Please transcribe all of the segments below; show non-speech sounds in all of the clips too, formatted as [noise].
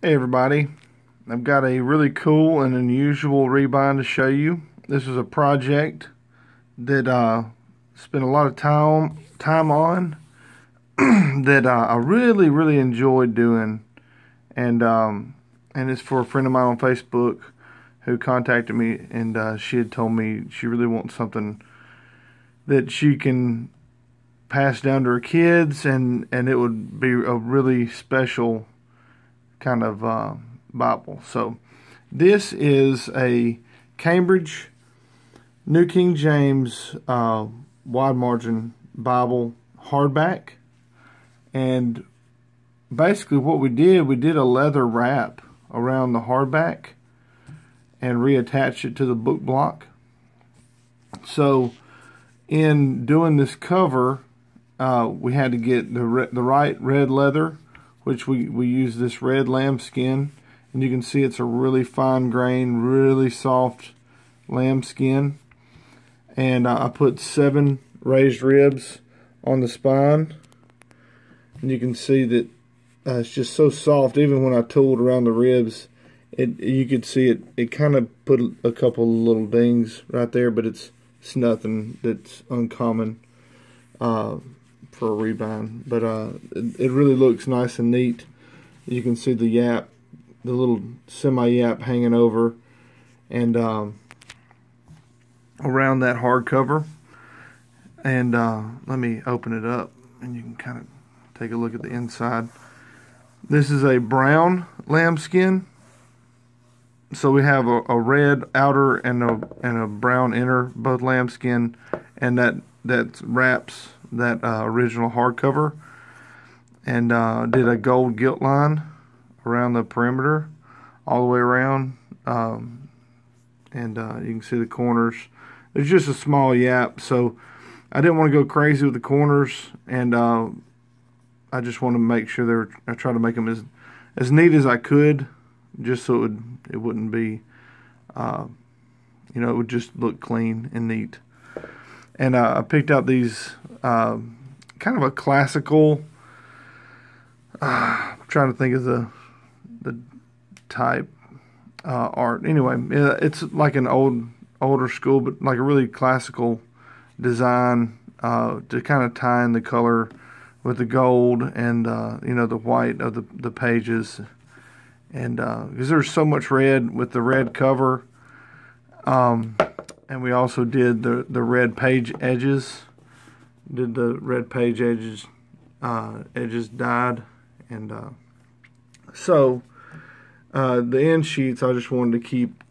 Hey everybody, I've got a really cool and unusual rebind to show you. This is a project that uh, spent a lot of time time on [clears throat] that uh, I really really enjoyed doing, and um, and it's for a friend of mine on Facebook who contacted me and uh, she had told me she really wants something that she can pass down to her kids and and it would be a really special kind of uh, Bible. So this is a Cambridge New King James uh, wide margin Bible hardback. And basically what we did, we did a leather wrap around the hardback and reattach it to the book block. So in doing this cover, uh, we had to get the, the right red leather which we, we use this red lambskin. And you can see it's a really fine grain, really soft lambskin. And uh, I put seven raised ribs on the spine. And you can see that uh, it's just so soft. Even when I tooled around the ribs, it you could see it. It kind of put a couple little dings right there, but it's it's nothing that's uncommon. Uh, for a rebind. But uh, it, it, really looks nice and neat. You can see the yapp, the little semi-yapp hanging over and um, around that hardcover. And uh, let me open it up and you can kind of take a look at the inside. This is a brown lambskin. So we have a, a red outer and a and a brown inner, both lambskin, and that that wraps that uh, original hardcover and uh, did a gold gilt line around the perimeter all the way around um, and uh, you can see the corners it's just a small yapp so I didn't want to go crazy with the corners and uh, I just want to make sure they're. I try to make them as as neat as I could just so it, would, it wouldn't be uh, you know it would just look clean and neat and uh, I picked out these uh, kind of a classical. Uh, I'm trying to think of the the type uh, art. Anyway, it's like an old older school, but like a really classical design uh, to kind of tie in the color with the gold and uh, you know the white of the the pages, and because there's so much red with the red cover. Um, and we also did the the red page edges. Did the red page edges uh, edges dyed and uh, so uh, the end sheets I just wanted to keep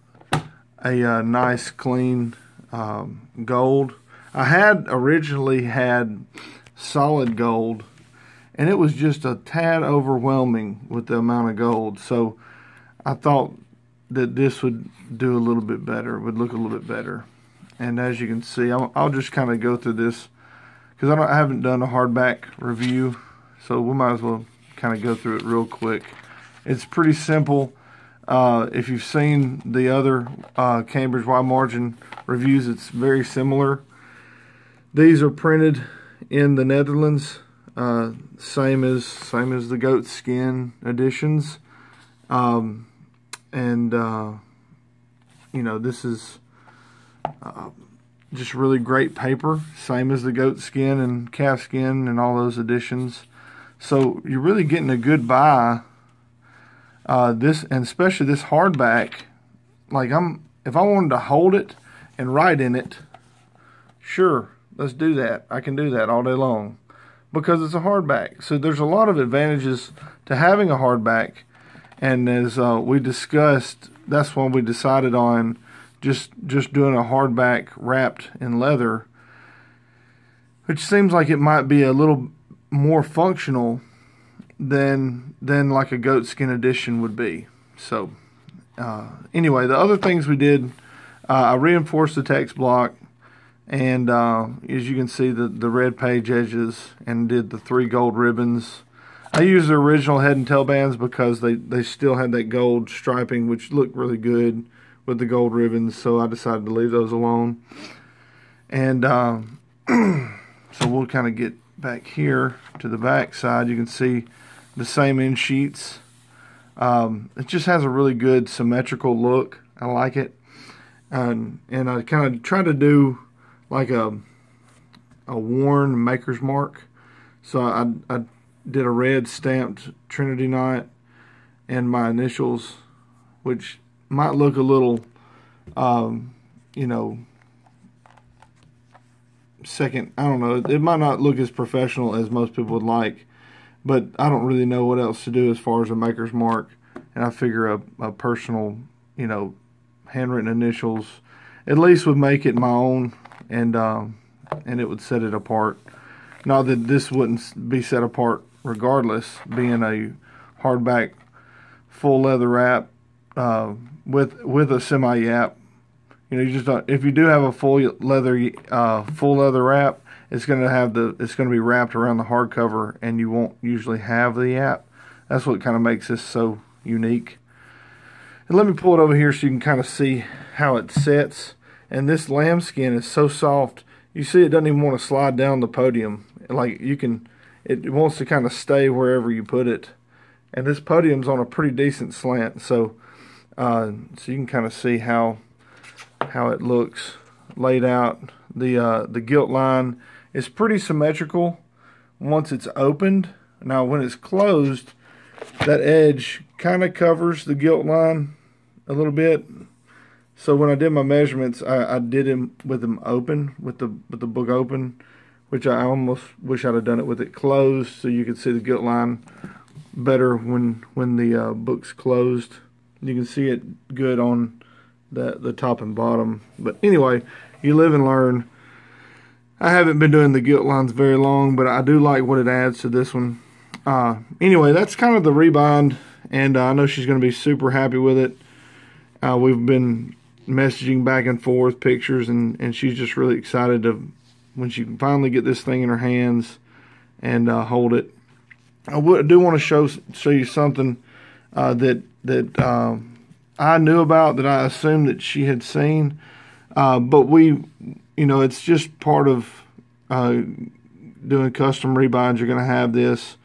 a uh, nice clean um, gold. I had originally had solid gold and it was just a tad overwhelming with the amount of gold. So I thought that this would do a little bit better, would look a little bit better. And as you can see, I'll, I'll just kind of go through this because I, I, haven't done a hardback review, so we might as well kind of go through it real quick. It's pretty simple. Uh, if you've seen the other uh, Cambridge wide margin reviews, it's very similar. These are printed in the Netherlands, uh, same as same as the goat skin editions. Um, and uh, you know this is uh, just really great paper same as the goat skin and calf skin and all those editions so you're really getting a good buy uh, this and especially this hardback. Like I'm if I wanted to hold it and write in it sure let's do that. I can do that all day long because it's a hardback. So there's a lot of advantages to having a hardback and as uh, we discussed, that's when we decided on just just doing a hardback wrapped in leather, which seems like it might be a little more functional than than like a goatskin edition would be. So uh, anyway, the other things we did, uh, I reinforced the text block, and uh, as you can see, the the red page edges, and did the three gold ribbons I used the original head and tail bands because they, they still had that gold striping, which looked really good with the gold ribbons, so I decided to leave those alone. And uh, [clears throat] so we'll kind of get back here to the back side. You can see the same end sheets Um, it just has a really good symmetrical look. I like it. And, and I kind of try to do like a, a worn maker's mark. So I, I did a red stamped Trinity knot and my initials, which might look a little, um, you know, second. I don't know. It might not look as professional as most people would like, but I don't really know what else to do as far as a maker's mark. And I figure a, a personal, you know, handwritten initials at least would make it my own, and um, and it would set it apart. Not that this wouldn't be set apart regardless, being a hardback full leather wrap uh, with with a semi yapp. You know, you just if you do have a full leather uh, full leather wrap, it's going to have the it's going to be wrapped around the hardcover, and you won't usually have the yapp. That's what kind of makes this so unique. And let me pull it over here so you can kind of see how it sets. And this lambskin is so soft. You see it doesn't even want to slide down the podium. Like you can, it wants to kind of stay wherever you put it. And this podium's on a pretty decent slant so uh, so you can kind of see how how it looks laid out. The uh, the gilt line is pretty symmetrical. Once it's opened now when it's closed that edge kind of covers the gilt line a little bit. So when I did my measurements I, I did them with them open with the with the book open which I almost wish I'd have done it with it closed so you could see the gilt line better when when the uh, book's closed. You can see it good on the the top and bottom. But anyway, you live and learn. I haven't been doing the gilt lines very long, but I do like what it adds to this one. Uh, anyway, that's kind of the rebind, and uh, I know she's going to be super happy with it. Uh, we've been messaging back and forth pictures, and, and she's just really excited to when she can finally get this thing in her hands and uh, hold it I do want to show show you something uh, that that um, I knew about that I assumed that she had seen, uh, but we, you know, it's just part of uh, doing custom rebinds. You're going to have this.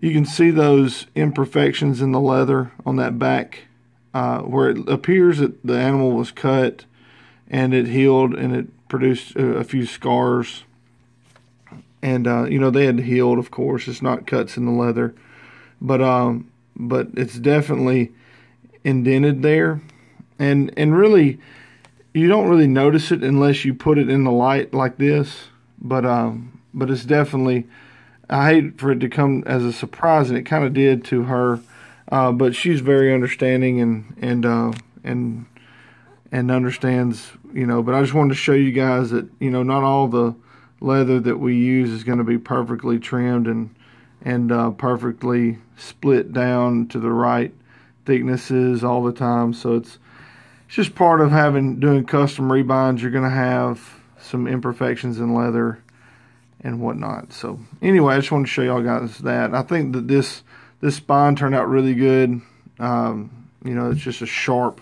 You can see those imperfections in the leather on that back, uh, where it appears that the animal was cut and it healed and it produced a, a few scars and uh, you know they had healed, of course. It's not cuts in the leather, but um, but it's definitely indented there, and and really, you don't really notice it unless you put it in the light like this. But um, but it's definitely. I hate for it to come as a surprise, and it kind of did to her. Uh, but she's very understanding and and uh, and and understands, you know. But I just wanted to show you guys that you know not all the leather that we use is going to be perfectly trimmed and and uh, perfectly split down to the right thicknesses all the time. So it's it's just part of having doing custom rebinds. You're going to have some imperfections in leather and whatnot. So anyway, I just want to show y'all guys that. I think that this this spine turned out really good. Um, you know, it's just a sharp.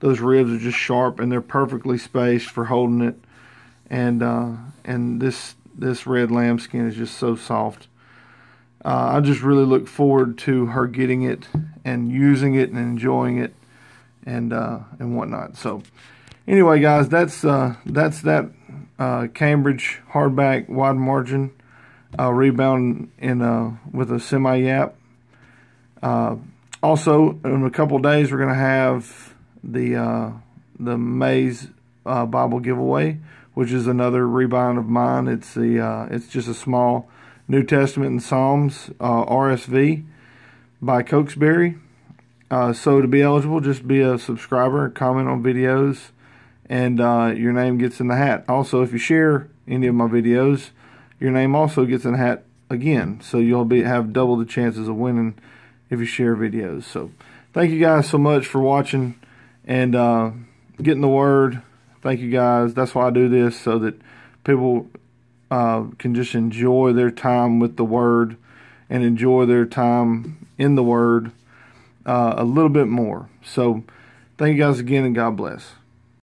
Those ribs are just sharp and they're perfectly spaced for holding it and uh, and this this red lambskin is just so soft. Uh, I just really look forward to her getting it and using it and enjoying it and uh, and whatnot. So anyway, guys, that's uh, that's that uh, Cambridge hardback wide margin uh, rebound in uh, with a semi yapp. also, in a couple days, we're going to have the the Mays Bible giveaway which is another rebind of mine. It's the uh, it's just a small New Testament and Psalms uh, RSV by Cokesbury. Uh, so to be eligible, just be a subscriber, comment on videos, and uh, your name gets in the hat. Also, if you share any of my videos, your name also gets in the hat again. So you'll be have double the chances of winning if you share videos. So thank you guys so much for watching and uh, getting the word Thank you guys. That's why I do this so that people uh, can just enjoy their time with the Word and enjoy their time in the Word uh, a little bit more. So, thank you guys again and God bless.